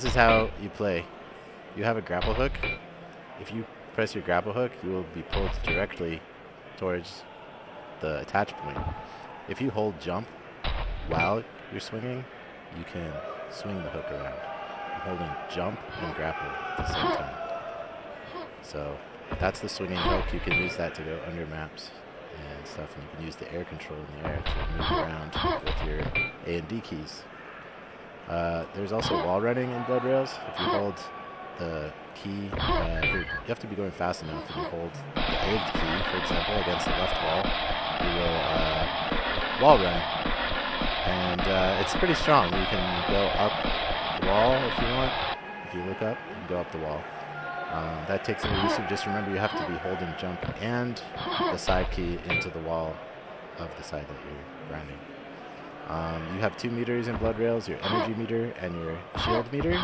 This is how you play. You have a grapple hook. If you press your grapple hook, you will be pulled directly towards the attach point. If you hold jump while you're swinging, you can swing the hook around. You're holding jump and grapple at the same time. So that's the swinging hook. You can use that to go under maps and stuff, and you can use the air control in the air to move around with your A and D keys. Uh, there's also wall running in Blood Rails. If you hold the key, uh, you have to be going fast enough. If you hold the A key, for example, against the left wall, you will uh, wall run. And uh, it's pretty strong. You can go up the wall if you want. If you look up, you can go up the wall. Um, that takes some use. Just remember you have to be holding jump and the side key into the wall of the side that you're grinding. Um, you have two meters in Blood Rails, your energy meter and your shield meter.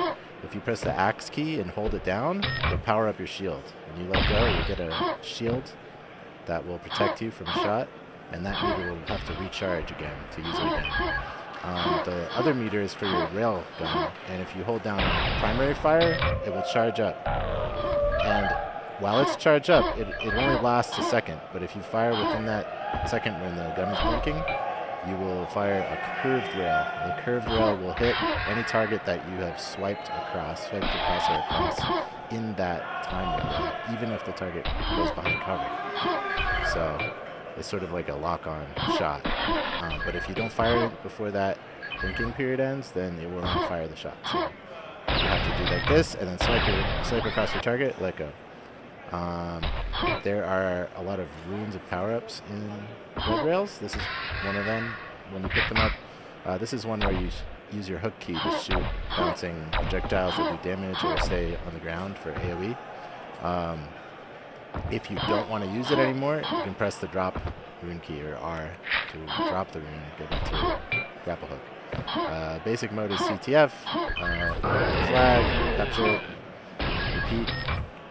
If you press the axe key and hold it down, it'll power up your shield. When you let go, you get a shield that will protect you from a shot, and that meter will have to recharge again to use it again. Um, the other meter is for your rail gun, and if you hold down primary fire, it will charge up. And while it's charged up, it, it only lasts a second, but if you fire within that second when the gun is blinking, you will fire a curved rail. The curved rail will hit any target that you have swiped across, swiped across or across in that time window, even if the target goes behind cover. So it's sort of like a lock-on shot. Um, but if you don't fire it before that blinking period ends, then it will not fire the shot. So you have to do like this, and then swipe, your, swipe across your target, let go. Um, there are a lot of runes of power-ups in Blood Rails. This is one of them. When you pick them up, uh, this is one where you use your hook key to shoot bouncing projectiles that do damage or stay on the ground for AoE. Um, if you don't want to use it anymore, you can press the drop rune key or R to drop the rune, and give it to grapple hook. Uh, basic mode is CTF, uh, flag, capture, repeat,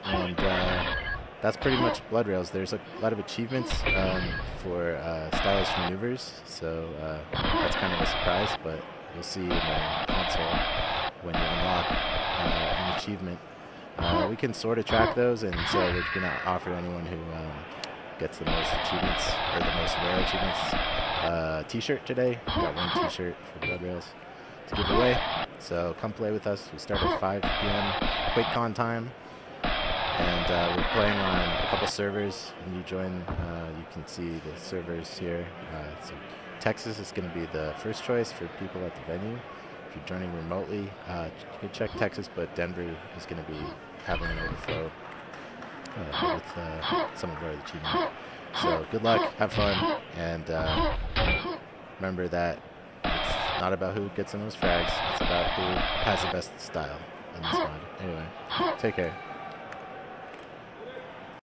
and uh, that's pretty much Blood Rails. There's a lot of achievements um, for uh, stylish maneuvers, so uh, that's kind of a surprise, but you'll see in the console when you unlock uh, an achievement uh, we can sort of track those, and so we're going to offer anyone who um, gets the most achievements or the most rare achievements uh, t-shirt today. We got one t-shirt for Blood Rails to give away. So come play with us. We start at 5 p.m. QuakeCon time. And uh, we're playing on a couple servers. When you join, uh, you can see the servers here. Uh, so Texas is going to be the first choice for people at the venue If you're joining remotely, uh, you can check Texas, but Denver is going to be having an overflow uh, with some of our achievements. So good luck, have fun, and remember that it's not about who gets the most frags, it's about who has the best style in this mod. Anyway, take care.